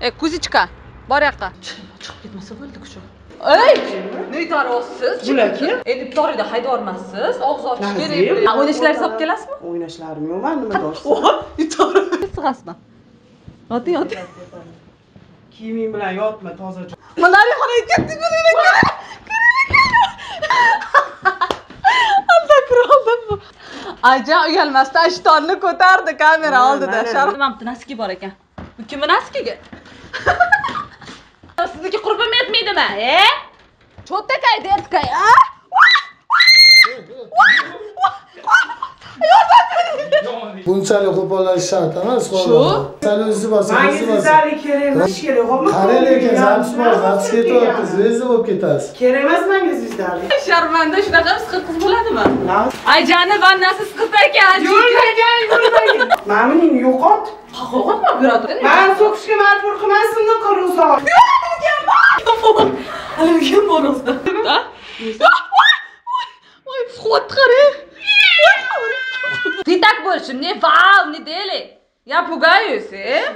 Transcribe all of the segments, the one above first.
e kuzichka bor yoqqa. Chiqib ketmasa bo'ldi kuchu ey! Ne darosiz Bularki? endi iftoriyda haydormassiz og'iz ochish kerak A, o'ynashlar hisob kelasizmi? O'ynashlarim yo'q man nima sig'asizmi? Yoting yoting kiyiming bilan yotma toza narigi xonaga ketdik alda ayjon uyalmasdan ishtonni ko'tardi kamera oldida naski bor ekan. Bu kimni naskiga sizniki qurbim yetmaydimi? E? Cho'ttakay dertkay a bunchalik qo'pollash shart emas Shu? sal o'zi bosing manga o'zi bosing sizlarga kerak emas kerak xo'pmi qara lekin zaps bor zaps ketyapti zvezda bo'lib ketasiz. Kerak emas manga sharmanda shunaqa misqil qiz bo'ladimi? Lan, ayjani vannasi siqib ekan yo'lmagan yo'lmagan ma'muning yo'qot qo'rqotma operator man so'kishga majbur qilmasinmi qirg'izston Kim bor o'zida? Ой, вход qara. Ты так больше не вау, не дели. Я пугаюсь, э?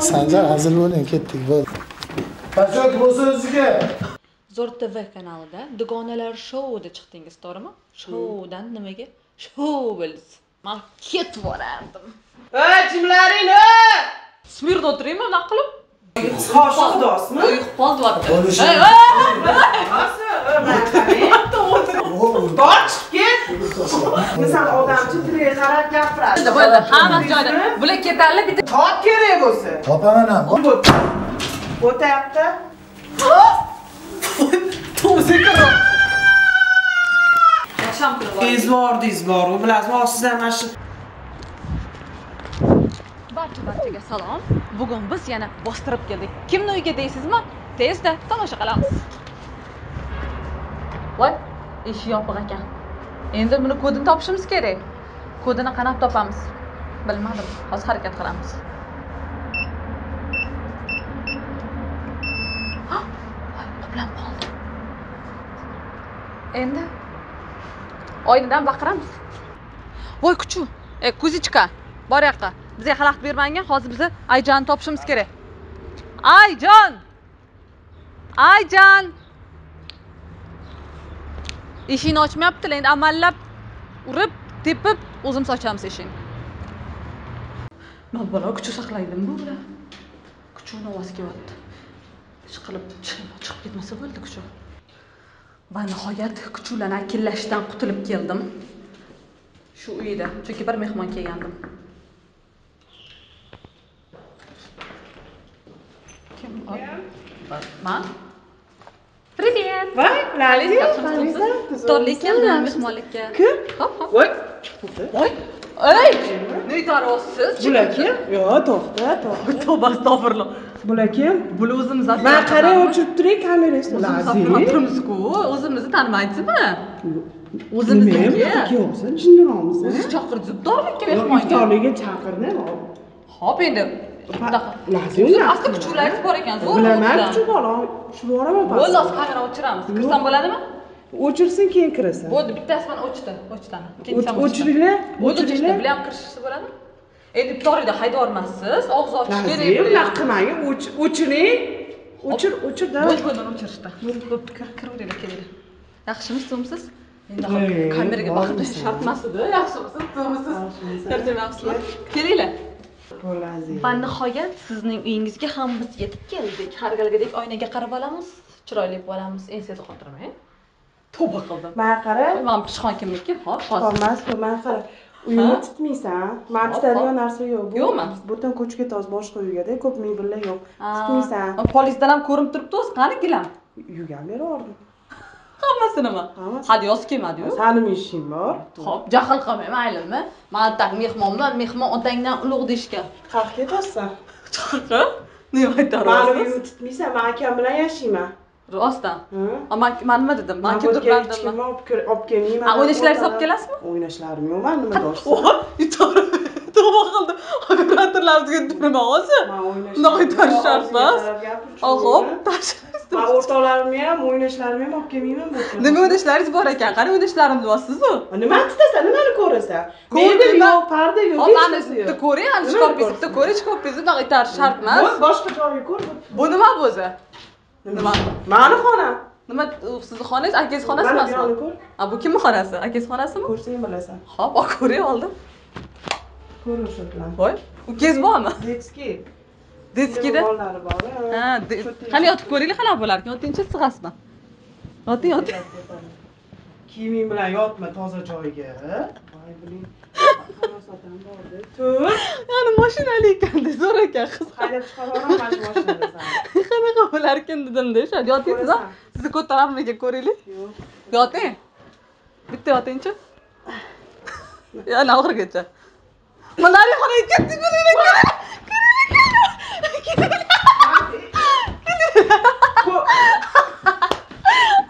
sanjar hazil bo'ling ketdik bo'ldi qachon bo'lsa o'ziga Zo'r TV kanalida Dugonalar shouda chiqdingiz, to'g'rimi? Shoudan nimaga? Shou bo'ldingiz. Men ketib borardim. ey jimlaring ey Smirda o'tiraymi unaqa qilib? hosh xudosmi Uyqu qolyapti. Bo'lishi Ey, bor chiqib ket san odamchi tiliga qarab gapiradi. Bo'ldi, hammasi joyida. Bular ketarli bitta top kerak bo'lsa topaman ham o'tayapti to'zikro. Yaxsham qilib. izvordingiz bor u bilasizmi hozir sizlar mana shu barcha barchaga salom bugun biz yana bostirib keldik kimni uyiga deysizmi tezda tomosha qilamiz voy eshik yopiq ekan endi buni kodini topishimiz kerak kodini qanaqa topamiz bilmadim hozir harakat qilamiz Hah, voy, qoplanib qoldi endi oynadan baqiramiz. Voy kuchu. E kuzichka bor yoqqa. Bizga xalaqit bermagin hozir biza ayjonni topishimiz kerak. Ayjon! Ayjon! Eshikni ochmayaptilar endi amallab urib tepib o'zimiz ochamiz eshikni. Bola kuchu saqlaydimi bu bilan? Kuchuni ovozi kelyapti. Ishqilib chiqib ketmasa bo'ldi kuchu va nihoyat kuchularni akillashdan qutulib keldim. Shu uyda chunki bir mehmon kelgandim. Kim man? Привет! Voy Alice, lali yaxshimisiz iftorlik keldim mehmonlikka. Kim? hop hop. Voy. Voy. Ey! Ne darosiz bular kim? Yo'q to'xta to'xta. Tavba astag'firulloh bular kim bular o'zimiz man qarang o'chirib turing o'zimiz turibmiz-ku o'zimizni tanimaysizmi o'zimizniki yo'qsa jinniromiz o'zi chaqirdi zubdorlikka mehmonga. iftorlikka chaqirdi hop endi lazim asli kuchuklaringiz bor ekan zo'r bilaman o'zidan. kuchu bola tushib yuboraman bo'ldi pastga. hozir kamera o'chiramiz. Kirsam bo'ladimi? O'chirsin keyin kirasan. Bo'ldi bittasi mana o'chdi o'chtani O'ch- o'chiringlar bo'ldi o'chiringlar. bular ham kirishsa bo'ladimi endi iftoriyda haydormassiz og'iz ochish kerak lazim bular ham. unaqa qilmang o'ch- o'chiring o'chir o'chir da. Bo'ldi o'chirishdi bo'pti kir kiraveringlar kelinglar yaxshimisiz so'msiz endi kameraga bormisan? shart emas edi yaxshimisiz so'msiz charchamayapsizmi kelinglar. Lazim. Va nihoyat sizning uyingizga ham biz yetib keldik. Har galgidek oynaga qarab olamiz chiroyli bo'lib olamiz. Ensangizni qoldirmang tavba qildim. Man qara mana bu tishxon kimniki hop hozir qolmas man qara uyimni Ha? tutmaysan? Man hop. narsa yo'q. Bu Yo'qmi? butun ko'chib ketamiz boshqa uygada ko'p birla yo'q. Aa, tutmaysan. Polizdan ham ko'rinib turibdi o'zi qani gilam? Uyga beraverdim hammasinimi? Hammasi. hali yoz kelmadiyu sanim ishing bor. Ho'p jahl qilmang maylimi? Man tak mehmonman mehmon otangdan ulug' deyishgan qayerga ketyapsan chiqqa nima mani aytadi uyimni tutmaysan man akam bilan yashayman rostdan man nima dedim. Man yerga keltirgandim kichkina olib kel- olib kelmayman o'ynashlar hisob kelasizmi? o'ynashlarim yo'q man nima to'g'ri tavba qildi operatorlarimizga turma hozir Bunaqa aytarish qarab gapir, hop man o'rtoqlarimni ham o'ynashlarimni ham olib kelmayman bu nima o'ynashlaringiz bor ekan qani o'ynashlarim deyapsizu nimani tutasan nimani ko'rasan Ko'rdim, mebel yo'q parda yo'q hop yo'q. bitta ko'ring Nimani shkopingizni ko'rsin? bitta ko'ring bunaqa itarish shart emas boshqa joyga ko'r bu nima bu o'zi nima mani xonam nima sizni xonangiz akangiz xonasi emasmi a bu kimni xonasi akangiz xonasimi ko'rsang bilasan hop olib ko'ring oldim ko'r o'sha bilan voy ukangiz bormi detskiy detskiyda bolalari bor ha qani yotib ko'ringlar qanaqa bo'lar ekan yotingchi sig'asizmi yoting yoting kiyiming bilan yotma toza joyga yani mashinali ekanda zo'r ekan qiz haydab shu mashinada qanaqa bo'lar ekan dedimda o'sha yotingsiz sizni ko'tarammikan ko'raylik. Yo'q. Yoting. Bitta yotingchi. Yana oxirigacha mana narigi xonaga ketdik ko'ringlar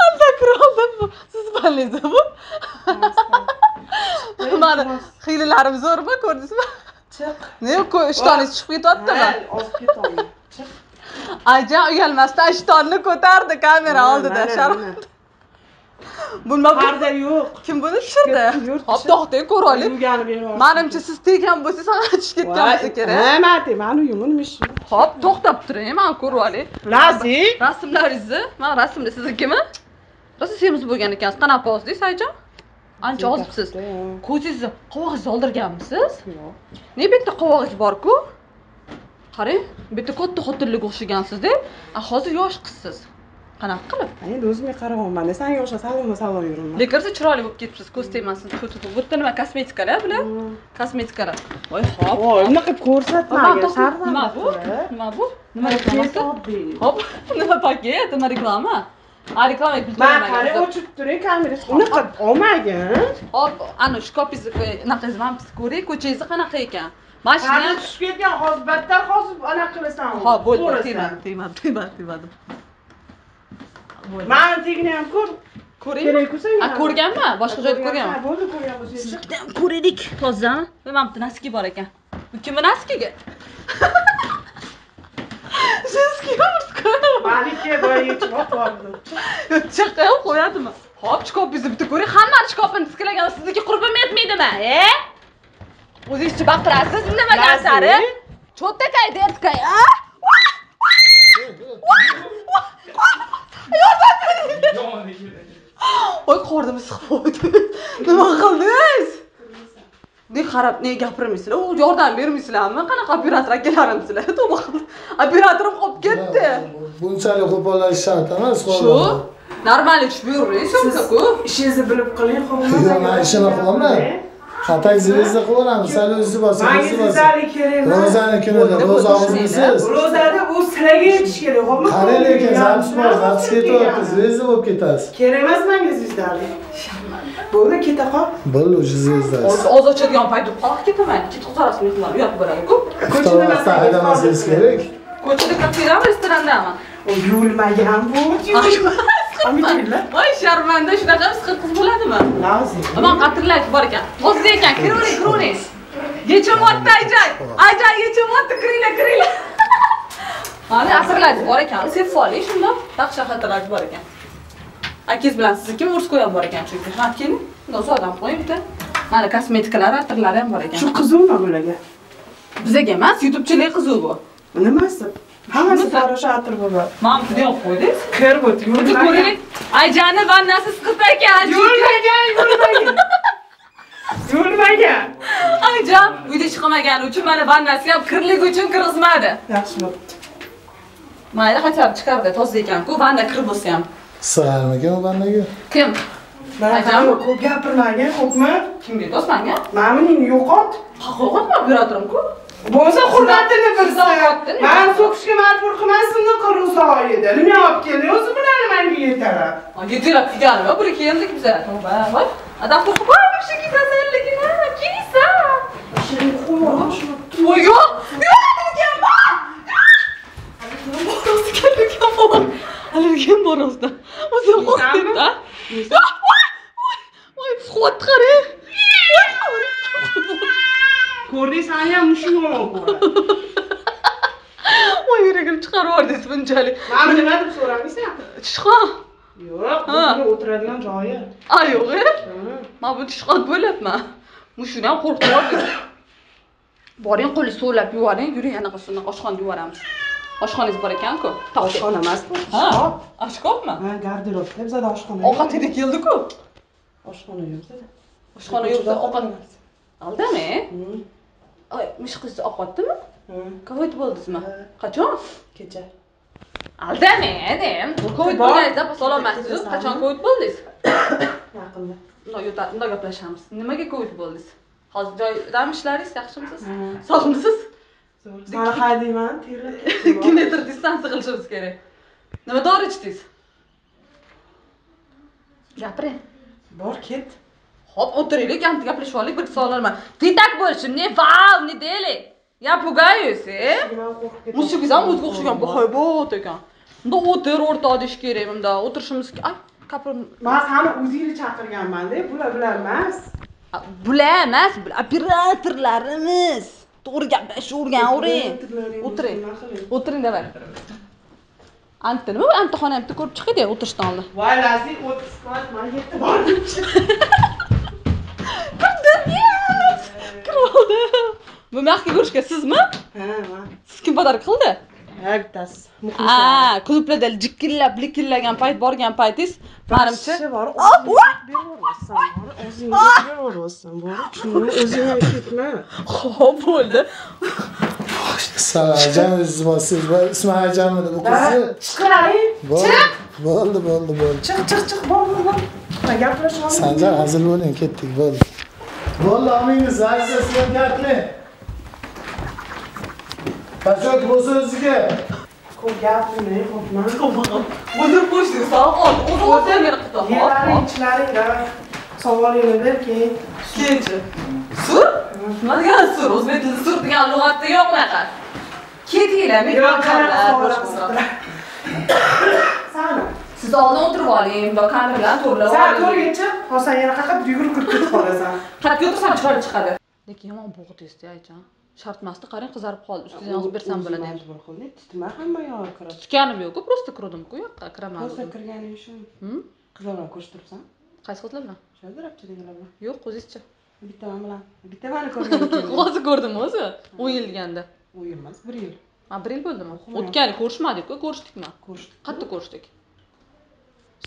alda kiroldim siz banliza bu mani hiylalarimiz zo'rmi ko'rdingizmi? Chiq. Ishtoningiz chiqib ketyaptimi? Ha, olib ketolmayman chiq. Ajan uyalmasdan ishtonni ko'tardi kamera oldida bunma bu parda yo'q. Kim buni tushirdi? Yurt hop tushir. to'xtang ko'ra oling Uygani beryapti. manimcha siz tegan bo'lsangiz tushib ketgan bo'lsa kerak. Man nima ishim? hop to'xtab turing man ko'rib olay Lazi. rasmlaringizni mana rasmni siznikimi rosa semiz bo'lgan ekansiz qanaqa ozdingiz ayijon ancha ozibsiz. ko'zingizni qovog'ingizni oldirganmisiz? Yo'q. ne bitta qovog'ingiz borku? Qarang bitta katta xotinlarga o'xshagansizda. A hozir yosh qizsiz. Qanaqa qilib? Endi o'zimga qarayapman. San yoshda salonma salon yuraman. lekin rosa chiroyli bo'lib ketibsiz ko'z tegmasin. Bu yerda nima kosmetikalar bular? Kosmetikalar. Voy hop. Voy, unaqa ko'rsatma. Aman, to'xta. nima bu? Nima bu? Nima reklamasi? hop. Nima paket? Nima reklama a reklama Man qarang, o'chirib turing kamerasi. Unaqa olmagin. hop ana shkopingizni anaqangizni mana biz ko'ray ko'changizni qanaqa ekan mashina Qarni tushib ketgan, hozir battar hozir anaqa qilasan. hop bo'ldi Ko'rasan. tegmadi tegmadi tegmadi tegmadi Bo'ldi. Mani tegini ham ko'r. ko'ring Kerak bo'lsa a ko'rganman boshqa joyda ko'rganman Ha, Bo'ldi, ko'rgan bo'lsangiz. Siznikida ham tozami va mana bitta naski bor ekan bu kimni naskiga женский Malika yechib olib chaqa ham qo'yadimi hop shkopingizni bitta ko'ring hammani shkopini tiklagan sizniki qurbim yetmaydimi e o'zingizcha baqirasiz nimadan sari cho'takay dertkay a voy qornim siqib qo'ydi nima qildingiz ne qarab ne gapirmaysizlar? U yordam bermaysizlarmi? Qanaqa operator akalarimsizlar tavba qilib operatorim qolib ketdi. Bunchalik qo'pollash shart emas shu. normalniy tushib yuraverasiz syomkaku Ishingizni bilib qiling. Yo'q, men ishini qilaman. Xatak zvezda qilaveramiz. Sal o'zi bosib Menga o'zi bosib sizlarga kerak ro'zani kunida ro'za bo'ldi, og'izmisiz Ro'zada bu sizlarga yetish kerak, xo'pmi? qarang lekin zapis bor zapis ketyapti zvezda bo'lib ketasiz. Kerak emas menga sizlarga. Bo'ldi, keta qol. bo'ldi zvezdasiz Hozir oz ochadigan payt qolib ketaman. Ketib qolasiz mehmon uyat bo'ladi-ku Ko'chada avtobusda haydamasangiz kerak. Ko'chada kafedami restorandami? O yurmagan bu. Amitirlar. voy sharmanda shunaqa siqir qiz bo'ladimi? Aman qatrlash bor ekan. Hozir ekan kiravering kiravering. Yechilyapti ajay ajay yechilyapti kiringlar kiringlar. Mana asrlash bor ekan. Sevib oling shunda yaxshi xatirlash bor ekan. Akangiz bilan sizniki ham bor ekan? Chunki mana keling uzoqdan qo'ying bitta. Mana kosmetikalar atirlari ham bor ekan. Shu qizuvmi bularga? bizaga emas youtubechilik qizuv bu. Nimasi? Hammasi atir bo'ladi. mana buni olib qo'ydik Kir Bitta yurmagan. ko'raylik ajani vannasi siqib ekan Yurmagan, yurmagan. Yurmagan. ayjon uyda chiqmagani uchun mana vannasi ham kirligi uchun kirgizmadi Yaxshi bo'pti. mayli хотя бы chiqardi toza ekanku vanna kir bo'lsa ham sig'armikan u bandaga kim Mana qani ko'p gapirmagin, xo'pmi? kimga aytyapsiz manga Ma'muning yo'qot. haqiqatmi operatorimku Bo'lsa hurmatini bilsa. Zavodni nima? Men so'kishga majbur qilmasin qirg'izoyida. Nima olib keldi? O'zi bilan menga yetar. yetilab kelganimi bir keldik biza tavba voy adam qo'rqib voy вообще kasalligini kiysa Shirin qo'ymoq. voy yo'q yo'q allergiya bor allergiya bor o'zida o'zi qo'rqibdi a voy psixot qarang Ko'rding, sani ham mushuk yomon ko'radi. moy yuragimni chiqarib yubordingiz bunchalik. Mana nima deb so'ramaysan tishqon yo'q bu o'tiradigan joyi. A yo'q e? Man buni tishqon deb o'ylayapman mushukni ham qo'rqitib yubordingiz boring qo'lingizni suvlab yuvaring yuring anaqa shunaqa oshxonada yuvaramiz oshxonangiz bor ekanku. Oshxona emas bu ha shkaf oshkofmi ha garderob bizada oshxona. Ovqat hidi keldiku. Oshxona yo'q bizada oshxona yo'q ovqat aldami Hmm. Ay, mushukningiz ovqatdimi Ha. covid bo'ldingizmi Ha. qachon? Kecha. Covid Bor. bo'lganingizda salomatsiz qachon covid bo'ldingiz? Yaqinda bundoq gaplashamiz. Nimaga covid bo'ldingiz? Hozir joydami ishlaringiz yaxshimisiz? Sog'misiz sani haydayman terlab ikki metr distansiya qilishimiz kerak. Nima dori ichdingiz? Gapiring bor ket Хоп, o'tiraylik, ancha gaplashib olaylik, bir. Ты так больше мне вау, не дели. Я ketdim Mushukingiz ham o'ziga o'xshagan bohoybot ekan. Bunda o'tir, o'rtoq deyish kerak bunda. O'tirishimiz. Ay, kaprim. man sani o'zingni chaqirganmanda bular bular emas Bular emas, operatorlarimiz. To'g'ri gaplashib o'rganavering. O'tiring. O'tiring davay. Anta nima? Anta xonam bitta ko'rib chiqdi o'tirishdan oldin. voy lazik o'ttiz soat man yetti bordim Oldi. Bu maxki ko'rishga sizmi? ha man Siz kim pодарок qildi? ha bittasi Aa, klublarda jikillab, likillagan payt borgan paytingiz, menimcha Yaxshi bor Ah, o'zingga bor shuni o'zing ham ketma xo'p bo'ldi. Salajon izbosiz va Ismoiljonmidi bu qizi? chiqaring Bo'ldi, bo'ldi, bo'ldi, bo'ldi. chiq chiq chiq bor bor bor man gaplashib Sanjar hazil bo'ling, ketdik, bo'ldi. Bo'ldi, omingiz, aziz sizlar gaplang. Qachon bo'lsa o'ziga. ko'p gapirmay qo'rqmang O'zim qo'shdingiz, sog' ol. O'zim o'tirgan qildi. yelaring ichlaring savolingni ber keyin Keyinchi. Sur? Nima degan sur? O'zbek tilida sur degan lug'atda yo'q unaqa. Ketinglar, men qanaqa savol sani Siz oldin o'tirib oling, kamera bilan to'g'rilab san oling. to'rtgacha hozir yana qayerqa yugurib kirib ketib qolasan Xatga o'tirsam chiqarib chiqadi. Lekin yomon bo'g'dingiz-da, ayjon. Shartmasdi, qarang qizarib qoldi. Ustidan yozib bersam bo'ladi majbur qildi tutma hamma yog'i kirib Tutganim yo'q-ku, просто kirdimku yoqqa, kiraman. ko'zga kirganing uchun Hm? qizlarni ko'rsatibsan Qaysi qizlar bilan? shodirabchidagilar bilan Yo'q, o'zingizcha. bitta man bilan bitta mani ko'rgan Hozir ko'rdim o'zi. 10 yil deganda. u emas bir yil Ha, bir yil bo'ldimi? O'tgan yil ko'rishmadik-ku, ko'rishdikmi? ko'rishdik Qayerda ko'rishdik?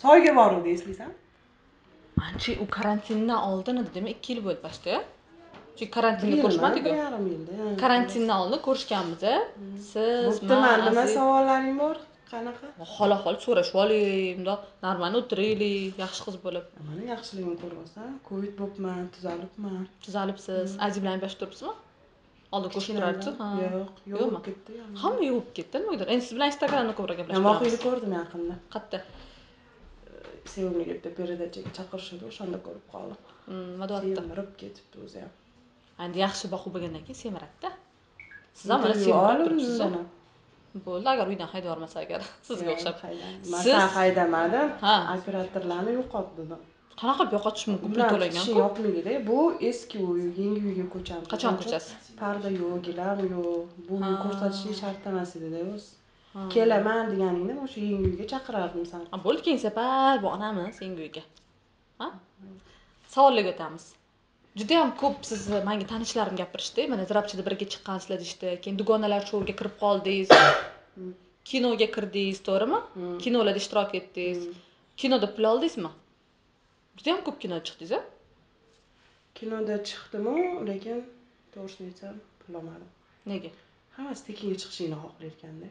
Soyga boruvdi eslaysan Ancha u karantindan oldin edi, demak 2 yil bo'ldi bashta. Chunki karantinda yil ko'rishmadik-ku. bir yarim yilda Karantindan oldin ko'rishganmiz. Siz, bo'pti man nima savollaring bor qanaqa xola xol so'rashib oling, bundoq normal o'tiraylik, yaxshi qiz bo'lib. mani yaxshiligimni ko'ryosan covid bo'libman tuzalibman Tuzalibsiz, Aziz bilan gaplashib turibsizmi? Oldin ko'rishib turardiz ha. yo'q Yo'qmi? yo'q ketdi Hamma yo'q ketdi, nimadir. Endi siz bilan Instagramda ko'proq gaplashib turamiz. ko'rdim yaqinda Qayerda? Sevimliga bitta передачаga chaqirishadi o'shanda ko'rib qoldim deyapti? semirib ketibdi o'zi ham Endi yaxshi baho bo'lgandan keyin semiradida. Siz ham mana. Bo'ldi, agar uydan haydab yubormasa agar sizga o'xshab. man Siz- san haydamadim Ha. operatorlarni yo'qotdim Qanaqa qilib yo'qotish mumkin? Pul ular kishi yoqmaydida bu eski uy yangi uyga ko'chamiz Qachon ko'chasiz? parda yo'q gilam yo'q bu ko'rsatishing shart emas edida o'zi. Kelaman deganingda o'sha yangi uyga chaqirardim sani bo'ldi keyin safar boramiz yangi uyga. Ha? Savollarga o'tamiz. Juda ham ko'p siz menga tanishlarim gapirishdi. Mana Zirabchida birga chiqqansizlar deyishdi. Keyin dugonalar shouga kirib qoldingiz. Kinoga kirdingiz, to'g'rimi? Hmm. Kinolarda ishtirok etdingiz. Kinoda pul oldingizmi? Juda ham ko'p kinoda chiqdingiz, a? kinoda chiqdimu lekin to'g'risini aytsam pul olmadim Nega? hammasi tekinga chiqishingni xohlayotganda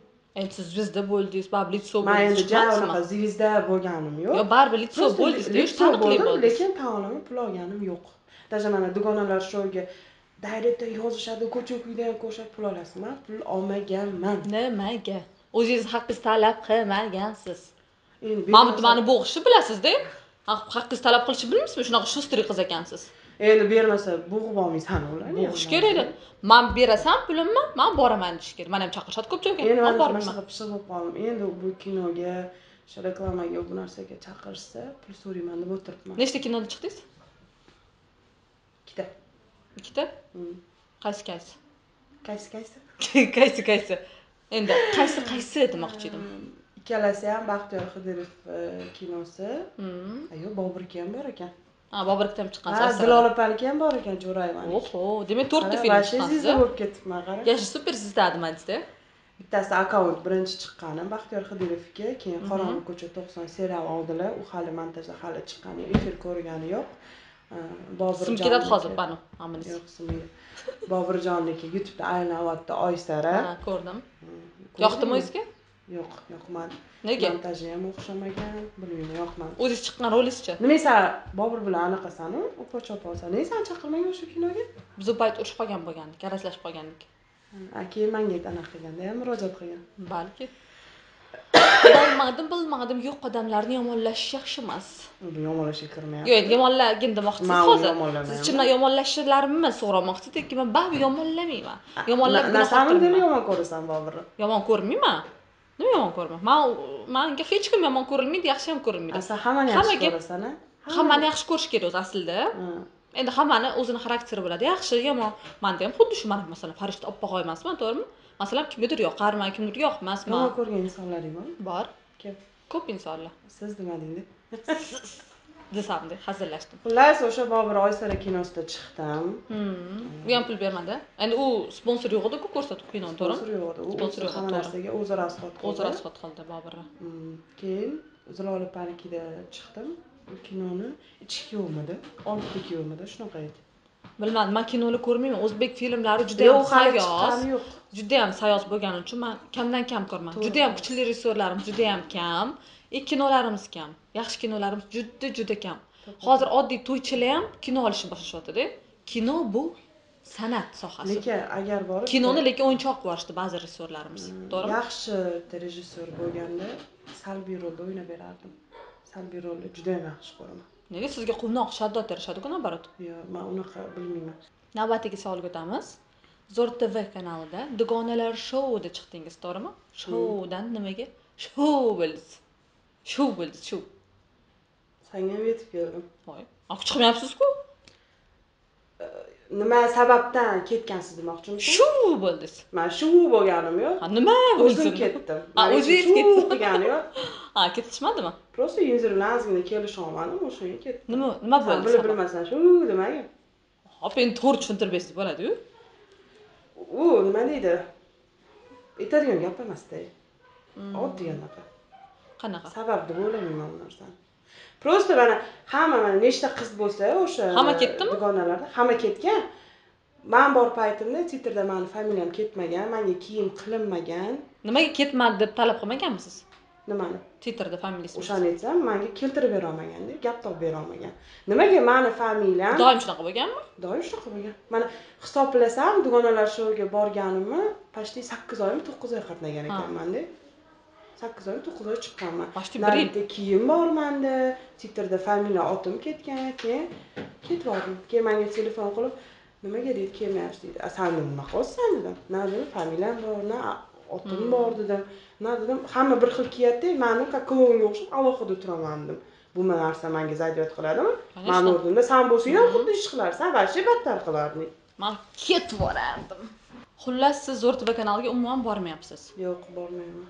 Siz bizda bo'ldingiz, baribir litso bo'ldingiz. ja chiqmadingizmi? unaqa zvizda bo'lganim yo'q Yo, baribir litso bo'ldingiz, litso taniqli bo'ldingiz. lekin taolimni pul olganim yo'q даже mana dugonalar shouga dayretda yozishadi ko'cha kuyda ham ko'rishadi pul olasiz man pul olmaganman Nimaga? O'zingiz haqqingiz talab qilmagansiz. endi Mana bu mani bo'g'ishni bilasizda? Haq- Haqqingiz talab qilishni bilmaysizmi? Shunaqa shustri qiz ekansiz. Endi bermasa bo'g'ib olmaysan ularni Bo'g'ish kerak edi. Men berasam pulimni, men boraman deyish kerak. Mana ham chaqirishadi ko'p joyga. endi bormayman. shunaqa pishiq bo'lib qoldim endi bu kinoga o'sha reklamaga bu narsaga chaqirishsa pul so'rayman deb o'tiribman Nechta kinoda chiqdingiz? ikkita Ikkita? Hmm. Qaysi qaysi? qaysi qaysi qaysi qaysi? endi qaysi qaysi demoqchi edim ikkalasi ham baxtiyor xidirov e, kinosi Hmm. ayo boburniki ham bor ekan boburikda ham chiqqan ha zilola opaniki ham bor ekan jo'rayevani oho demak to'rtta film вообще zizda bo'lib ketibman qara yaxshi super sizda nimadida bittasi akkaunt birinchi chiqqani baxtiyor xidirovniki keyin Mhm. qorong'i ko'cha to'qson serial oldilar u hali montajda hali chiqqani efir ko'rgani yo'q. Bobur sim ketadi hozir hammaniz yo'q simmaydi boburjonniki youtubeda aylanyapti oy sari ha ko'rdim. Yoqdimi o'zizga yo'q yoqmadi nega? Montaji ham o'xshamagan bilmayman yoqmadi o'zingiz chiqqan rolingizchi nima bobur bilan anaqasanu opa chopasan nega sani chaqirmagan o'sha kinoga. Biz u payt urushib qolgan bo'lgandik garazlashib qolgandik. Keyin manga anaqa qilganda ham murojaat qilgan. Balki. Bilmadim bilmadim yo'q odamlarni yomonlashish yaxshi emas bu yomonlashga kirmayapti. Yo'q endi yomonlagin demoqchisiz. Hozir siz chindan yomonlashlarimni so'ramoqchi lekin man baribir yomonlamayman. Yomonlab Na- gunoh narsani deb qilmayman yomon ko'rasan boburni. Yomon ko'rmayman nima yomon ko'raman man manga hech kim yomon ko'rilmaydi yaxshi ham ko'rilmaydi. San hammani yaxshi ko'rasan hammani yaxshi ko'rish kerak o'zi aslida endi hammani o'zini xarakteri bo'ladi. Yaxshi yomon. Manda ham xuddi shu man masalan farishta oppoq oy emasman to'g'rimi? Masalan kimnidir yoqarman kimnidir yoqmasman yomon ko'rgan insonlaring bormi bor. Kim? Ko'p insonlar. Siz demading deb desamda hazillashdim xullas o'sha bobur oysara kinosida chiqdim u ham pul bermadi endi u sponsor yo'q ediku ko'rsatuv kinoni to'g'rimi sponsor yo'q edi u Sponsor yo'q hamma narsaga o'zi rasxod qildi o'zi rasxod qildi boburni Mm, keyin zilola parkida chiqdim u kinoni ichki kiyovmidi olti kiyovmidi shunaqa edi bilmadim man kinoni ko'rmayman o'zbek filmlari juda ham sayoz juda ham sayoz bo'lgani uchun man kamdan kam ko'raman juda ham kuchli rejissyorlarimiz juda ham kam и kinolarimiz kam. Yaxshi kinolarimiz juda juda kam. Hozir oddiy to'ychilar ham kino olishni boshlashyaptida kino bu san'at sohasi. Lekin agar borib kinoni lekin o'yinchoq ko'rishdi ba'zi rejissyorlarimiz to'g'rimi? yaxshi rejissyor bo'lganda salbiy rolda o'ynab berardim. Salbiy rolni juda ham yaxshi ko'raman. Nega sizga quvnoq shaddod berishadiku naоборот yo'q man unaqa bilmayman. Navbatdagi savolga o'tamiz zo'r tv kanalida dugonalar shouda chiqdingiz to'g'rimi? Shoudan nimaga? Shou bo'ldingiz shou bo'ldingiz shou sanga ham yetib keldim voy aq chiqmayapsizku nima sababdan ketgansiz demoqchimisan shou bo'ldingiz man shu bo'lganim yo'q nima o'zim ketdim o'zingiz shu ketdingiz. degani yo'q ha ketishmadimi просто yuzim bilan ozgina kelisha olmadim o'shanga ketdim nima nima bo'ldi bilib bilmasdan shu demagin hop endi to'g'ri tushuntirib bersangiz bo'ladiyu u nima deydi aytadigan gap emasda oddiy anaqa qanaqa? Sabab deb o'ylamayman bu narsani просто mana hamma mana nechta qiz bo'lsa o'sha Hamma ketdimi? dugonalarda hamma ketgan. Man bor paytimda titrda mani familiyam ketmagan manga kiyim qilinmagan. Nimaga ketmadi deb talab qilmaganmisiz? Nimani? Titrda familiyasi o'shani aytsam manga keltirib berolmaganda gap topib berolmagan nimaga mani familiyam? Doim shunaqa bo'lganmi? Doim shunaqa bo'lgan. Mana hisoblasam dugonalar shouga borganimni почти sakkiz oymi to'qqiz oy qatnagan ekanmanda sakkiz oy to'qqiz oy chiqqanman. Почти bir yil. kiyim bor manda titrda familiya otim ketgan keyin ketib yubordim keyin manga telefon qilib nimaga deydi kelmayapsiz? deydi "A, san nima qilyapsan dedim na dedim familiyam bor na otim Hmm. bor dedim. Na dedim hamma bir xil kiyadida mani как kuyovimga o'xshab alohida turaman dedim. Bu narsa manga zadyot qiladimi? Mani o'rnimda san bo'lsang ham xuddi ish qilarsan вообще battar qilarding. Man ketib yuborardim xullas siz zo'r tv kanaliga umuman bormayapsiz. Yo'q bormayman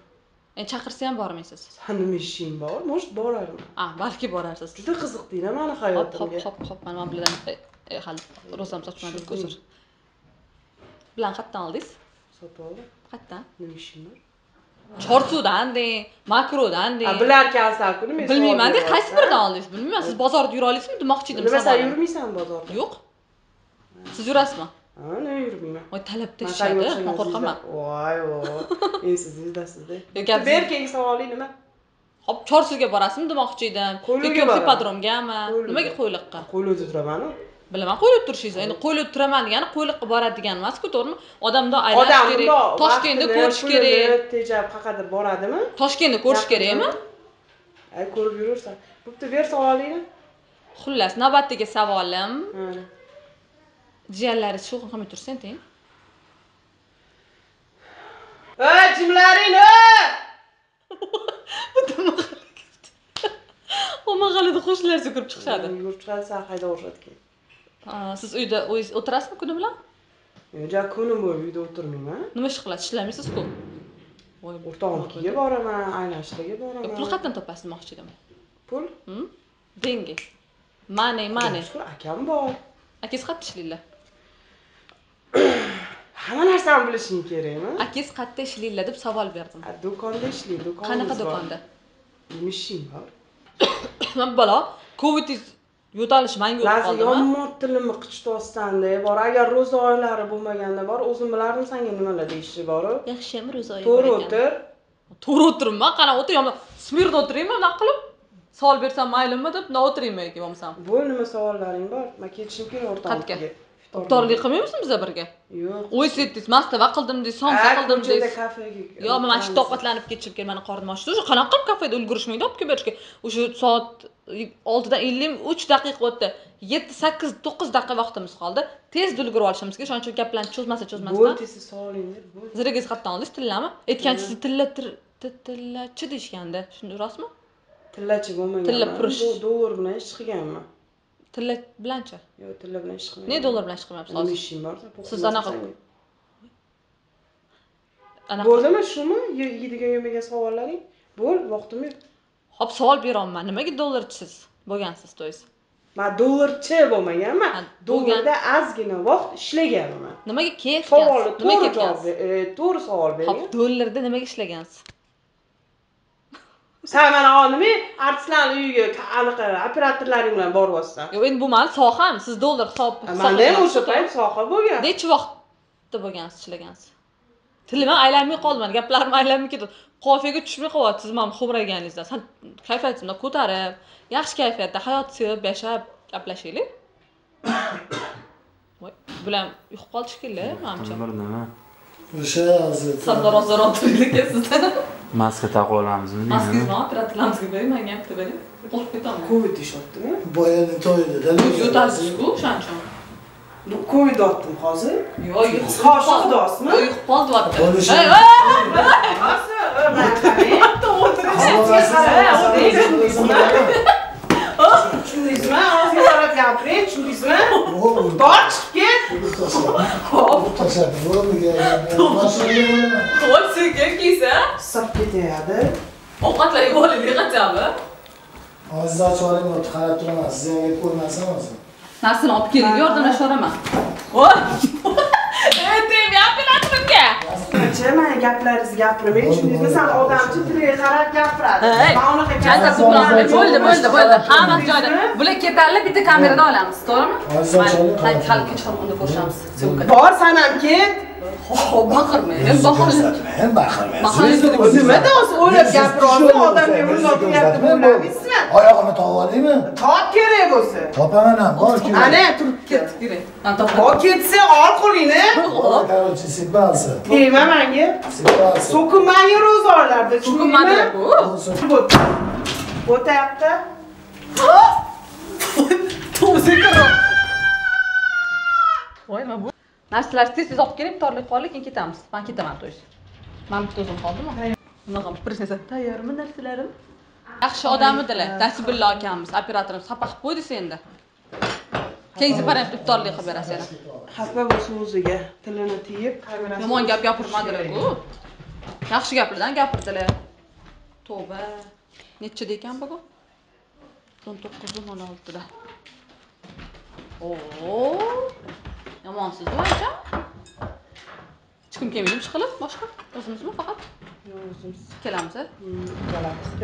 chaqirsa ham bormaysiz. San nima ishing bor может borarman. A balki borarsiz juda qiziqdinglar mani hop hop hayotimga hop hop mana man bilan e, e, hali ro'zam sochmadik uzr. Bilan qayerdan oldingiz? Sotib oldim. Qayerdan? Nima ishing bor? A deng bilarkansan-ku nima bilmayman de savol qaysi biridan oldingiz? Bilmayman siz bozorda yura olasizmi demoqchi edim nima savolim. yurmaysan bozorda. Yo'q. Siz yurasizmi ha nima yurmayman voy talab teshishadi man qo'rqaman. voy voy. Endi siz gap ber keyingi savoling nima? Hop chorsuga borasizmi demoqchi edim. Yoki ipodromgami nimaga qo'yliqqa? Qo'ylovda turamanu bilaman qo'ylib turishingizni endi qo'ylib turaman degani qo'yliqqa boradi degani emasku to'g'rimi? Odamda aylanish odam kerak toshkentni ko'rish kerak. tejab qayerqadir boradimi? Toshkentni ko'rish kerakmi? ko'rib yurursan. Bo'pti ber savolingni xullas navbatdagi savolim Qilmay tursin teng ey jimlaring ey! U mahallada qo'shnilar kirib chiqishadi. Yugurib chiqadi san haydavurishadi keyin Aa, siz uyda kuni bilan? Yo'q ja kunim bo'yi uyda o'tirmayman nima ish qilasiz ishlamaysiz-ku voy o'rtog'inikiga boraman aynashlarga pul boraman. Qayerdan topasiz demoqchi edim pul? Hm? dengi money money. Shukur akam bor. Akangiz qayerda ishlaydilar hamma narsani bilishing kerakmi akangiz qayerda ishlaydilar deb savol berdim. Do'konda ishlaydi do'konimiz qanaqa do'konda? Nima ishing bor. Bola covidingiz yo'talish manga o'tib yomon tilimni qichityapsanda bor agar ro'za oylari bo'lmaganda bor o'zim bilardim senga nimalar deyishi boru yaxshiyam ro'za oyi to'g'ri o'tir. To'g'ri o'tiribman qanaqa o'tiryapman smirda o'tiraymi bunaqa qilib? Savol bersam maylimi deb bundoq o'tiraymi yoki bo'lmasam? Bo'l nima savollaring bor. Man ketishim kerak Qayerga? Iftorlik qilmaymiz biz birga? Yo'q. O'ysetdingiz mastava qildim deysiz somsa qildim deysiz kafega yo man mana shu ovqatlanib ketishim kerak mani qornim ochdi уже qanaqa qilib kafeda ulgurishmaydi olib kelib berishga? O'sha soat oltidan ellik uch daqiqa o'tdi. Yetti sakkiz to'qqiz daqiqa vaqtimiz qoldi. Tezda ulgurib olishimiz kerak shuning uchun gaplarni cho'zmasa cho'zmasdan tezda savolingni bo'l zirigingiz qayerdan oldingiz tillami aytganchingiz tilla tillachi deyishgandi. Shunda rostmi? Tillachi bo'lmagan Tilla purish. dollar bilan ish qilganman tilla bilanchi yo'q tilla bilan ish qilmagan ne dollar bilan ish qilmayapsiz nima hozir ishing bor? Siz anaqa- anaqa bo'ldimi shumi? Ye- yeydigan yemagan savollaring bo'l vaqtim yo'q. Hop savol beryapman nimaga dollarchisiz? Bo'lgansiz to есть man dollarchi bo'lmaganman dollarda ozgina vaqt ishlaganman. Nimaga savolni ketgansiz nimaga to'g'ri javob e, to'g'ri savol hop bering. dollarda nimaga ishlagansiz san mana nima artistlarni uyiga anaqa operatorlaring bilan boryapsan yo'q endi bu mani soham siz dollar hisob manda ham o'sha payt soha bo'lgan. Necha vaqtda bo'lgansiz ishlagansiz? Tilim ham aylanmay qoldi mani gaplarim aylanmay ketdi. Qofiyaga tushmay qolyapti siz mana xo'mraganingizdan san kayfiyatingizni ko'tarib yaxshi kayfiyatda hayot sevib yashab gaplashaylik. Voy bular ham uxlab qoldi shekilli manimcha bir nima? O'sha ozor o'tirdik ekasiz maska taqib olamizmi maskangizni operatorlarimizga bering manga ham bitta bering qo'rqib ketaman covid deyishyaptimi boyani to'yida yo'talsizku o'shaning uchun covid otdim hozir yo'q yo'q Hoshi xudosimi? yo'q qoldi deyapti tushundingizmi og'zingga qarab gapiring tushundingizmi bor chiqib ket tashlab sekin kiysa sab ketayadi ovqatlar olaylik хотябы hozir ochib oling o'tib qarab turaman siz ham yeb ko'rmasin hozir narsani olib keling yordamlashaveraman voy ayting operatorga Qancha mana gaplaringizni gapirmang tushundingizmi san odamchi tiliga qarab gapiradi man unaqa bo'lmaydi. bo'ldi bo'ldi bo'ldi joyida Tushundingizmi? bular ketadilar bitta kamerada olamiz to'g'rimi hali kechqurun unda ko'rishamiz bor san ham ket baqirmang men baqirmayman men baqirmayman Baqirmayman. nimada o'zi o'ylab gapiryapsiz odamga bundoq gapni bo'lmaysizmi oyog'ini topib olaymi top kerak bo'lsa. Topaman ham bor ana turibdi ket yuring man bor topaman ketsa ol qo'lingni. Короче sepasi tegma manga so'kinmang ro'za oylarda So'kinmadilar tushundingmi bu. O'tayapti voy nima bu narsalarni tez tez olib kelib iftorlik qilib keyin ketamiz. Man ketaman to есть man bitta o'zim qoldimi bunaqa bir narsa tayyormi narsalarim yaxshi odam edilar nasibullo akamiz operatorimiz. Xafa qilib qo'ydingiz endi. Keyin separat iftorlik qilib berasiz yana. Xafa bo'lsin o'ziga tilini tiyib. Yomon gap gapirmadilar ku. Yaxshi gaplardan gapirdilar. Tavba. Nechida ekan bugun o'n to'qqiz o'n oltida oo yomonsiz ancha hech kim kelmaydimi ishqilib boshqa o'zimizmi faqat? O'zimiz. Ikkalamiz a?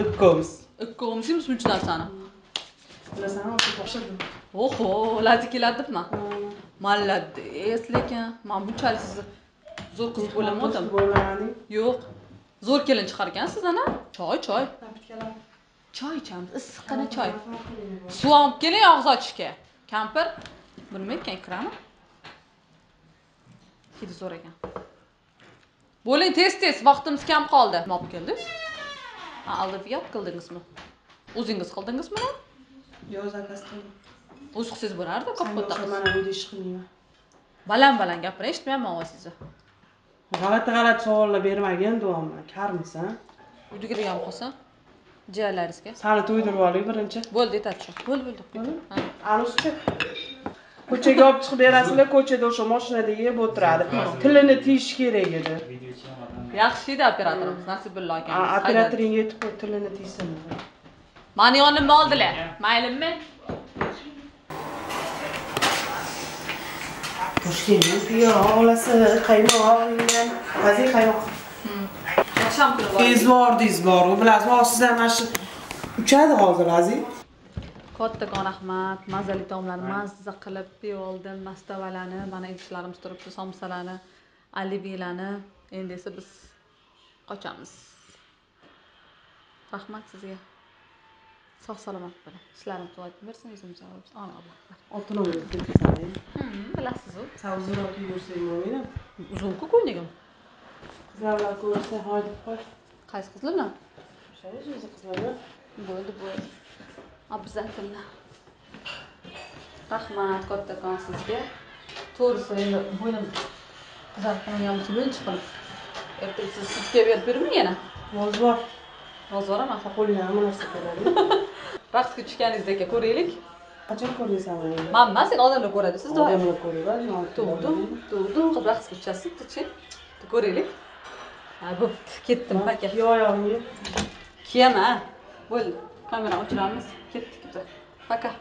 ikkovimiz. Ikkovimiz yeymiz buncha narsani? Bilasanmi topshirdim oho lazi keladi debman молодец lekin man bunchalik sizni zo'r qiz bo'lamadim bo'lading yo'q. Zo'r kelin chiqarkansiz ana. Choy choy. Choy ichamiz issiqqina choy. suv olib keling og'iz ochishga. Kampir nima ekan ikrami hidi zo'r ekan. Bo'ling tez tez. Vaqtimiz kam qoldi. Nima olib keldingiz? Ha oливье olib keldingizmi? O'zingiz qildingizmi yo'q zakaz qildim. O'zi qilsangiz bo'lardi qo'tta o'xshab mana uyda ish qilmayman. Baland baland gapiring eshitmayapman ovozingizni g'alati g'alati savollar bermagin deyapman karmisan? Uyga kirgan qolsa jiyanlaringizga sani to'ydirib olay birinchi. Bo'ldi yetadi shu bo'ldi bo'ldi. Bo'ldi? Ko'chaga olib chiqib berasizlar ko'chada o'sha mashinada yeb o'tiradi tilini tiyish kerak edi yaxshi edi operatorimiz nasibulla A- akamiz operatoringga aytib qo'y tilini tiysin mani yonimga oldilar maylimi toshkentning piyolasi qaymoqdan qaziy qaymoq yaxsham qilib tez bordingiz bor bilasizmi hozir sizlar mana shu uchadi hozir aziz kattakon rahmat mazali taomlarni mazza qilib yeb oldim mastavalani mana idishlarimiz turibdi somsalarni olivyelarni endi esa biz qochamiz. Rahmat sizga. Sog' salomat bo'ling. Ishlarim tuvaytib bersin allohu akbar otini ketsan bilasizu. Savziroq yursang bo'lmaydi uzunku ko'ylagim qizlarlar ko'rsa hoy deb qo'y. Qaysi qizlarni o'sha o'zi qizlarga bo'ldi bo'ldi обязательно rahmat kattakon sizga to'g'risi endi bo'ynim qizarib bo'lsa birinchi qilib ertaga siz sutga berib bermang yana yoz bor hozir boraman qo'lga hamma narsa keladi raqsga tushganingizni aka ko'raylik qachon ko'raysan buni man emas endi odamlar ko'radi siz odamlar ko'radi tuvdu tuvdu qilib raqsga tushasiz bitta ko'raylik ha bo'pti ketdim aka ikki oyog'ingga kiyama bo'ldi kamerani o'chiramiz ketdik bitta пока